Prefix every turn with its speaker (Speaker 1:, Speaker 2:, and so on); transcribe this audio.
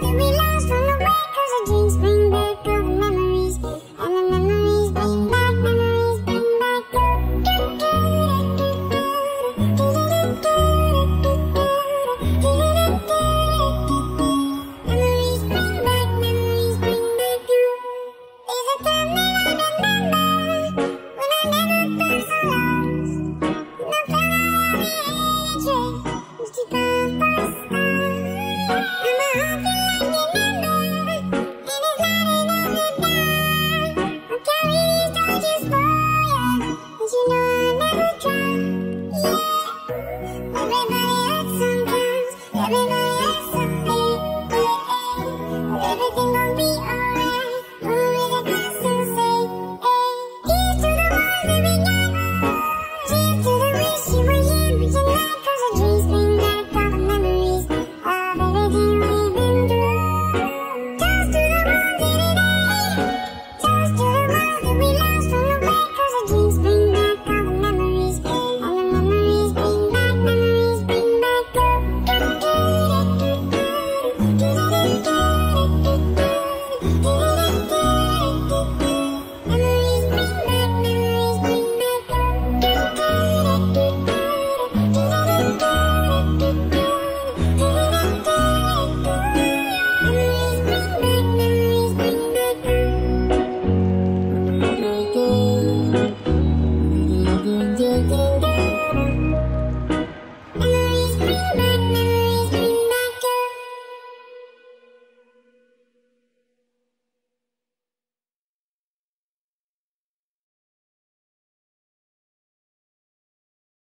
Speaker 1: Give me